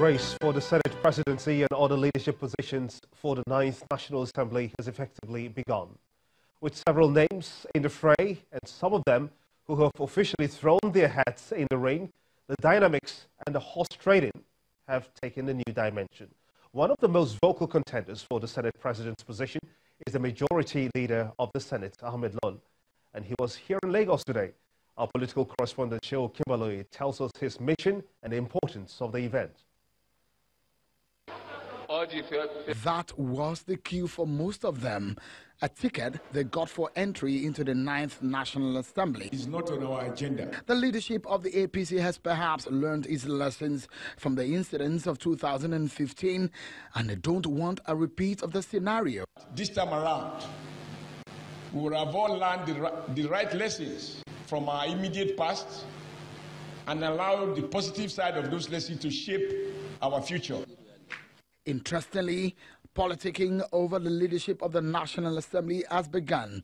race for the Senate presidency and other leadership positions for the 9th National Assembly has effectively begun. With several names in the fray and some of them who have officially thrown their hats in the ring, the dynamics and the horse trading have taken a new dimension. One of the most vocal contenders for the Senate president's position is the majority leader of the Senate, Ahmed Lawan, and he was here in Lagos today. Our political correspondent, Sheo Kimberly, tells us his mission and the importance of the event. That was the cue for most of them. A ticket they got for entry into the 9th National Assembly. It's not on our agenda. The leadership of the APC has perhaps learned its lessons from the incidents of 2015 and they don't want a repeat of the scenario. This time around, we will have all learned the, the right lessons from our immediate past and allow the positive side of those lessons to shape our future. Interestingly, politicking over the leadership of the National Assembly has begun.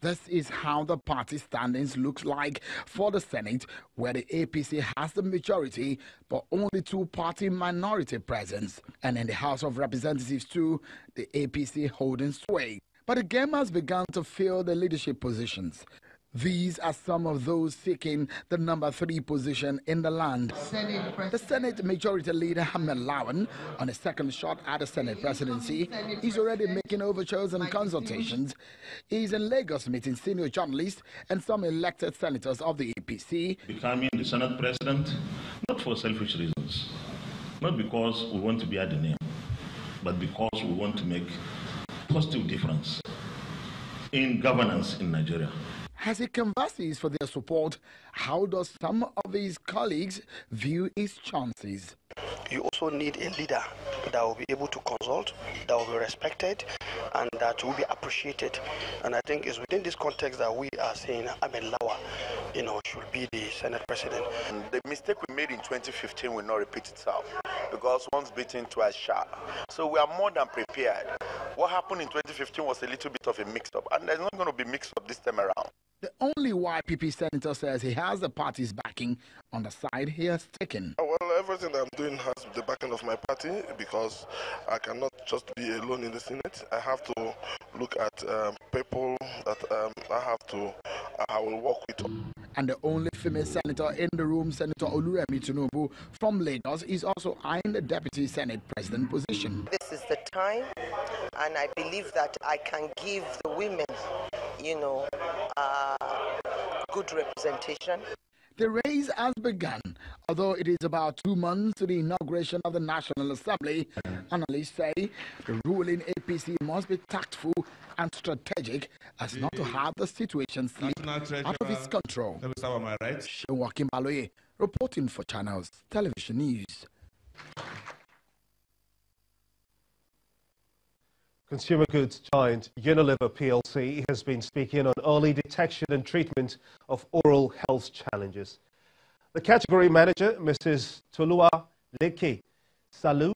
This is how the party standings looks like for the Senate, where the APC has the majority, but only two party minority presence. And in the House of Representatives too, the APC holding sway. But the game has begun to fill the leadership positions. These are some of those seeking the number three position in the land. Senate the Senate Majority Leader Ahmed Lawan, on his second shot at the Senate presidency, is already making overtures and consultations. He's in Lagos meeting senior journalists and some elected senators of the APC. Becoming the Senate president, not for selfish reasons, not because we want to be at the name, but because we want to make positive difference in governance in Nigeria. As he canvasses for their support, how does some of his colleagues view his chances? You also need a leader that will be able to consult, that will be respected, and that will be appreciated. And I think it's within this context that we are saying Ahmed Lawan, you know, should be the Senate president. Mm, the mistake we made in 2015 will not repeat itself because once beaten, twice shy. So we are more than prepared. What happened in 2015 was a little bit of a mix-up, and there's not going to be mix-up this time around. The only YPP senator says he has the party's backing on the side he has taken. Well, everything I'm doing has the backing of my party because I cannot just be alone in the Senate. I have to look at um, people that um, I have to, I will work with. And the only female senator in the room, Senator Oluremi Tinubu from Lagos, is also eyeing the deputy Senate president position. This is the time, and I believe that I can give the women, you know, uh, good representation. The race has begun. Although it is about two months to the inauguration of the National Assembly, analysts say the ruling APC must be tactful and strategic as not to have the situation slip out of its control. Shewa Baloye, reporting for Channels Television News. Consumer goods giant Unilever PLC has been speaking on early detection and treatment of oral health challenges. The category manager, Mrs. Tulua Leke Salu,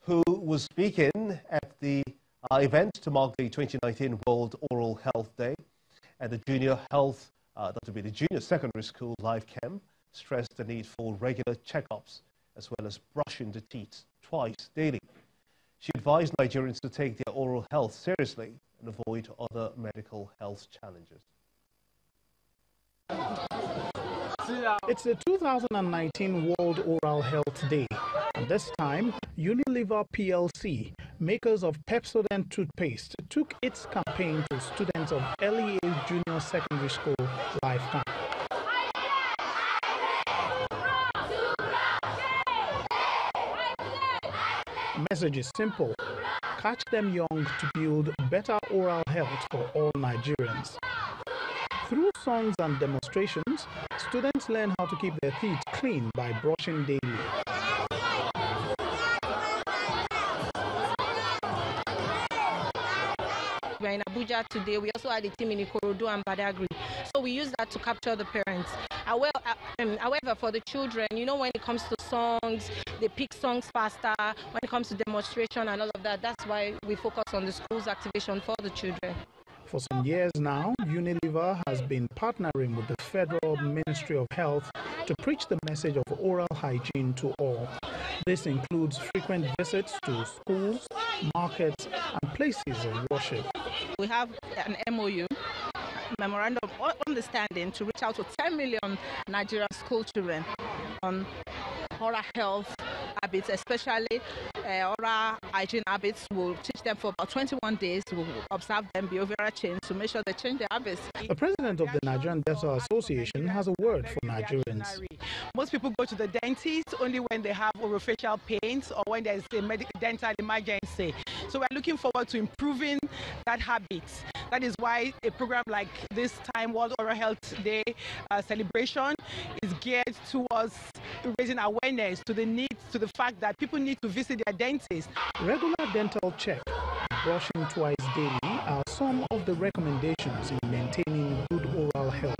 who was speaking at the uh, event to mark the 2019 World Oral Health Day at the Junior Health, uh, that would be the Junior Secondary School Life Camp, stressed the need for regular checkups as well as brushing the teeth twice daily. She advised Nigerians to take their oral health seriously and avoid other medical health challenges. It's the 2019 World Oral Health Day. And this time, Unilever PLC, makers of Pepsodent toothpaste, took its campaign to students of LEA Junior Secondary School Life Camp. Message is simple. Catch them young to build better oral health for all Nigerians. Through songs and demonstrations, students learn how to keep their teeth clean by brushing daily. We're in Abuja today. We also had a team in Ikorodu and Badagry. So we use that to capture the parents. Uh, however, for the children, you know, when it comes to songs, they pick songs faster. When it comes to demonstration and all of that, that's why we focus on the school's activation for the children. For some years now, Unilever has been partnering with the Federal Ministry of Health to preach the message of oral hygiene to all. This includes frequent visits to schools, markets, and places of worship. We have an MOU, Memorandum of Understanding, to reach out to 10 million Nigerian school children on oral health habits, especially uh, oral hygiene habits. We'll teach them for about 21 days. We'll observe them behavioral change to make sure they change their habits. The president of the Nigerian Dental Association has a word for Nigerians. Most people go to the dentist only when they have orofacial pains or when there's a medical dental emergency. So we're looking forward to improving that habit. That is why a program like this time World Oral Health Day uh, celebration is geared towards raising awareness to the need, to the fact that people need to visit their dentist. Regular dental check, brushing twice daily are some of the recommendations in maintaining good oral health.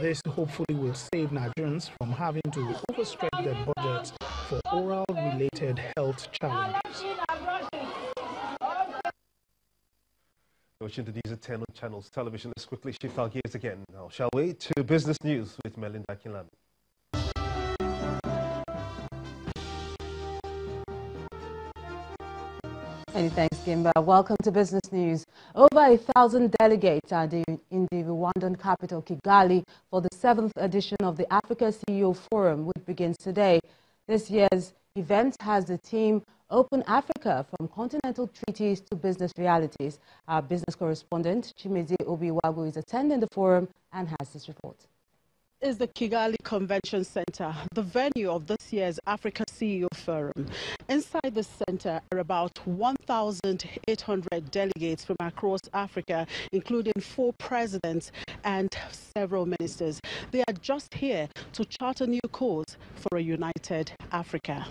This hopefully will save Nigerians from having to overstretch their budgets for oral related health challenges. Watching the news at 10 on Channels Television. Let's quickly shift our gears again now, shall we, to business news with Melinda Kinlan. Many thanks, Gimba. Welcome to Business News. Over a thousand delegates are in the Rwandan capital, Kigali, for the seventh edition of the Africa CEO Forum, which begins today. This year's event has the theme Open Africa from Continental Treaties to Business Realities. Our business correspondent, Chimezi Obiwagu, is attending the forum and has this report is the Kigali Convention Center, the venue of this year's Africa CEO Forum. Inside the center are about 1,800 delegates from across Africa, including four presidents and several ministers. They are just here to chart a new course for a united Africa.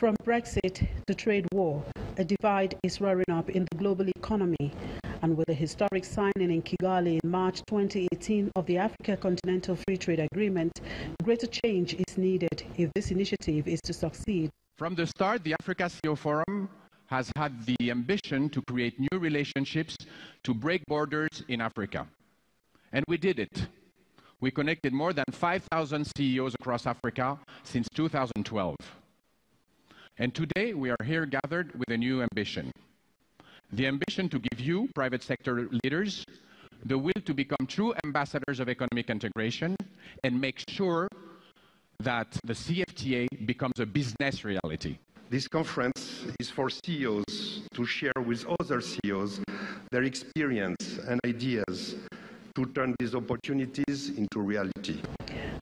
From Brexit to trade war, a divide is rearing up in the global economy and with the historic signing in Kigali in March 2018 of the Africa Continental Free Trade Agreement, greater change is needed if this initiative is to succeed. From the start, the Africa CEO Forum has had the ambition to create new relationships to break borders in Africa. And we did it. We connected more than 5,000 CEOs across Africa since 2012. And today we are here gathered with a new ambition the ambition to give you, private sector leaders, the will to become true ambassadors of economic integration and make sure that the CFTA becomes a business reality. This conference is for CEOs to share with other CEOs their experience and ideas to turn these opportunities into reality.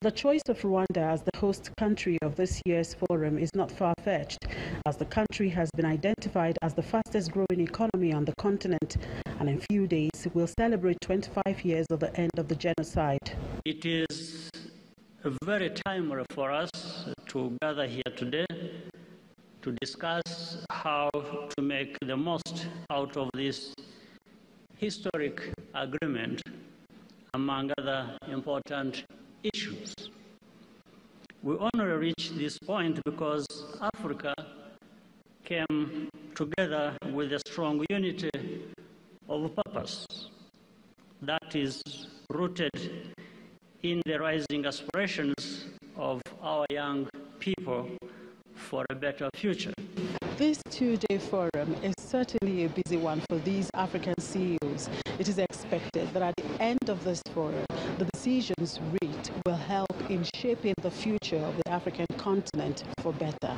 The choice of Rwanda as the host country of this year's forum is not far-fetched, as the country has been identified as the fastest growing economy on the continent, and in a few days will celebrate 25 years of the end of the genocide. It is a very timely for us to gather here today to discuss how to make the most out of this historic agreement, among other important issues. We only reached this point because Africa came together with a strong unity of purpose that is rooted in the rising aspirations of our young people for a better future. This two-day forum is certainly a busy one for these African CEOs. It is expected that at the end of this forum, the decisions reached will help in shaping the future of the African continent for better.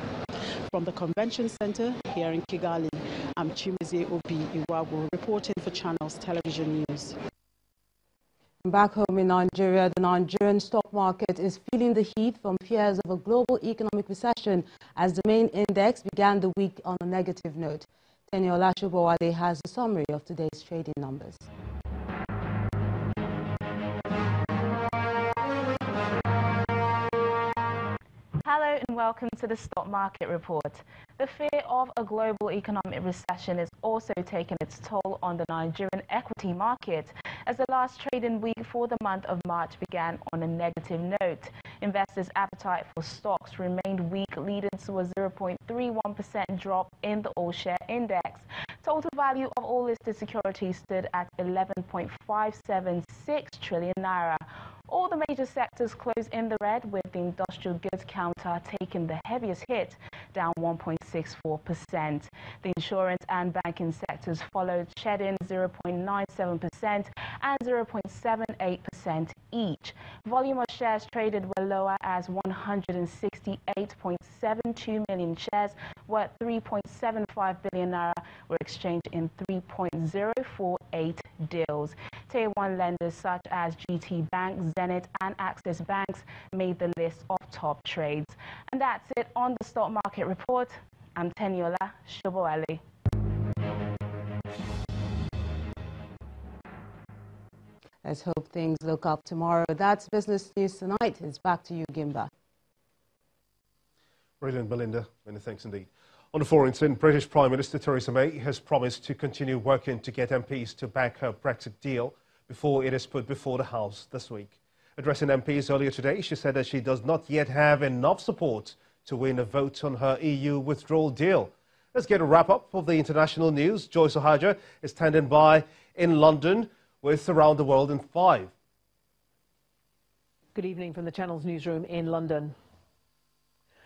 From the Convention Center here in Kigali, I'm Chimeze Obi Iwagu reporting for Channels Television News. Back home in Nigeria, the Nigerian stock market is feeling the heat from fears of a global economic recession as the main index began the week on a negative note. Teniola Shubawade has a summary of today's trading numbers. Hello and welcome to the Stock Market Report. The fear of a global economic recession is also taking its toll on the Nigerian equity market as the last trading week for the month of March began on a negative note. Investors' appetite for stocks remained weak, leading to a 0.31% drop in the all-share index. Total value of all listed securities stood at 11.576 trillion naira All the major sectors closed in the red, with the industrial goods counter taking the heaviest hit, down 1.64%. The insurance and banking sectors followed, shedding 0.97% and 0.78% each. Volume of shares traded were lower as 168.72 million shares worth 3.75 billion naira were exchanged in 3.048 deals. Tier 1 lenders such as GT Bank, Zenith and Access Banks made the list of top trades. And that's it on the stock market report. I'm Teniola Shoboali. Let's hope things look up tomorrow. That's business news tonight. It's back to you, Gimba. Brilliant, Belinda. Many thanks indeed. On the foreign scene, British Prime Minister Theresa May has promised to continue working to get MPs to back her Brexit deal before it is put before the House this week. Addressing MPs earlier today, she said that she does not yet have enough support to win a vote on her EU withdrawal deal. Let's get a wrap up of the international news. Joyce Ohaja is standing by in London with Around the World in Five. Good evening from the Channel's newsroom in London.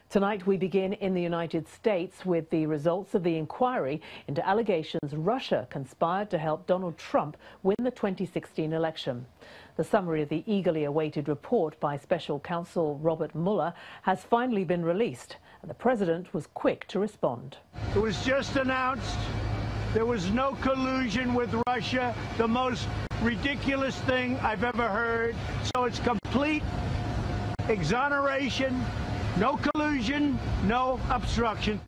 Tonight we begin in the United States with the results of the inquiry into allegations Russia conspired to help Donald Trump win the 2016 election. The summary of the eagerly awaited report by special counsel Robert Mueller has finally been released, and the president was quick to respond. It was just announced there was no collusion with Russia, the most ridiculous thing I've ever heard. So it's complete exoneration, no collusion, no obstruction.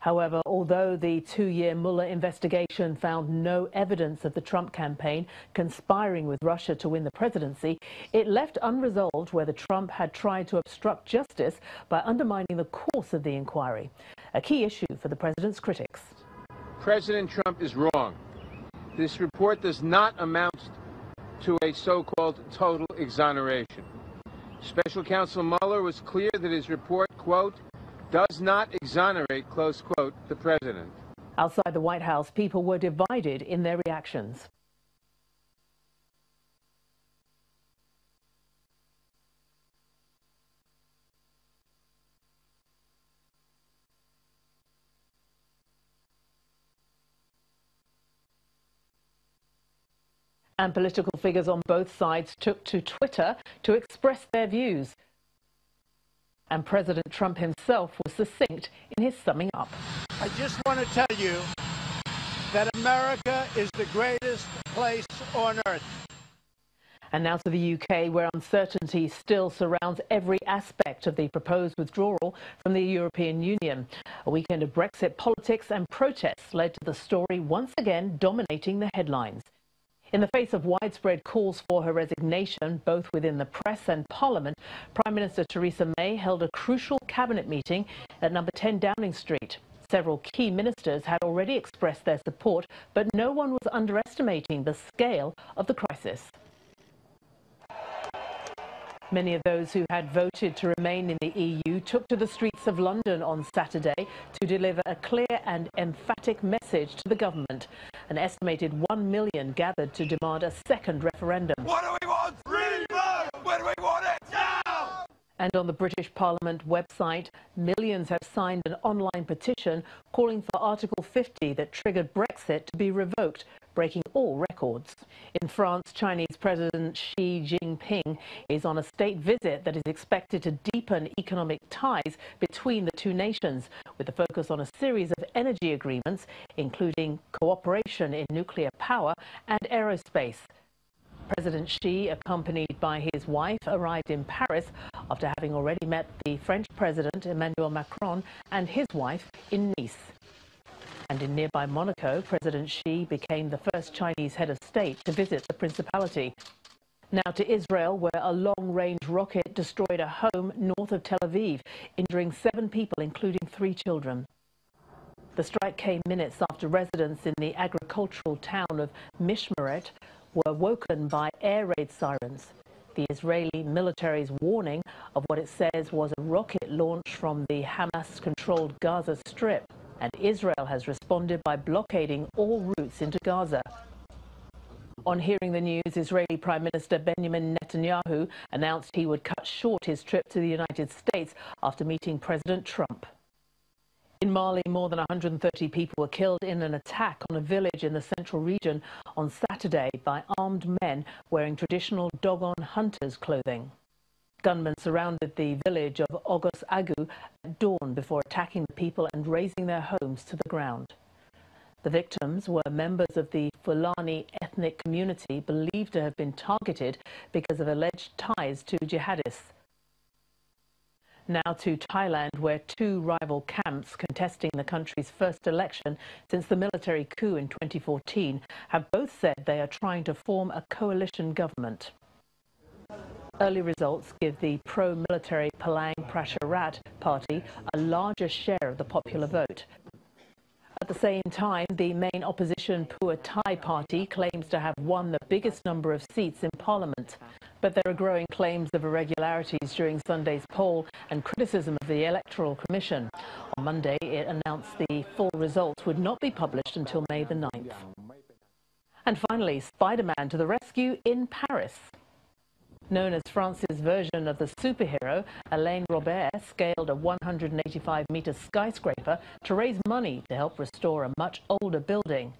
However, although the two-year Mueller investigation found no evidence of the Trump campaign conspiring with Russia to win the presidency, it left unresolved whether Trump had tried to obstruct justice by undermining the course of the inquiry, a key issue for the president's critics. President Trump is wrong. This report does not amount to a so-called total exoneration. Special counsel Mueller was clear that his report, quote, does not exonerate, close quote, the president. Outside the White House, people were divided in their reactions. And political figures on both sides took to Twitter to express their views. And President Trump himself was succinct in his summing up. I just want to tell you that America is the greatest place on earth. And now to the UK, where uncertainty still surrounds every aspect of the proposed withdrawal from the European Union. A weekend of Brexit politics and protests led to the story once again dominating the headlines. In the face of widespread calls for her resignation, both within the press and Parliament, Prime Minister Theresa May held a crucial cabinet meeting at number 10 Downing Street. Several key ministers had already expressed their support, but no one was underestimating the scale of the crisis. Many of those who had voted to remain in the EU took to the streets of London on Saturday to deliver a clear and emphatic message to the government. An estimated 1 million gathered to demand a second referendum. What do we want? Revote! When do we want it? Now! And on the British Parliament website, millions have signed an online petition calling for Article 50 that triggered Brexit to be revoked, breaking all records. In France, Chinese President Xi Jinping is on a state visit that is expected to deepen economic ties between the two nations, with a focus on a series of energy agreements, including cooperation in nuclear power and aerospace. President Xi, accompanied by his wife, arrived in Paris after having already met the French President Emmanuel Macron and his wife in Nice. And in nearby Monaco, President Xi became the first Chinese head of state to visit the principality. Now to Israel, where a long-range rocket destroyed a home north of Tel Aviv, injuring seven people, including three children. The strike came minutes after residents in the agricultural town of Mishmeret were woken by air raid sirens. The Israeli military's warning of what it says was a rocket launch from the Hamas-controlled Gaza Strip and Israel has responded by blockading all routes into Gaza. On hearing the news, Israeli Prime Minister Benjamin Netanyahu announced he would cut short his trip to the United States after meeting President Trump. In Mali, more than 130 people were killed in an attack on a village in the central region on Saturday by armed men wearing traditional Dogon hunters' clothing. Gunmen surrounded the village of Ogossagou at dawn before attacking the people and razing their homes to the ground. The victims were members of the Fulani ethnic community believed to have been targeted because of alleged ties to jihadists. Now to Thailand, where two rival camps contesting the country's first election since the military coup in 2014 have both said they are trying to form a coalition government. Early results give the pro-military Palang Pracharat party a larger share of the popular vote. At the same time, the main opposition Pheu Thai party claims to have won the biggest number of seats in parliament. But there are growing claims of irregularities during Sunday's poll and criticism of the Electoral Commission. On Monday, it announced the full results would not be published until May the 9th. And finally, Spider-Man to the rescue in Paris. Known as France's version of the superhero, Alain Robert scaled a 185-meter skyscraper to raise money to help restore a much older building,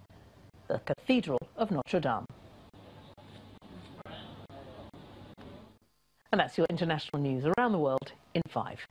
the Cathedral of Notre Dame. And that's your international news around the world in five.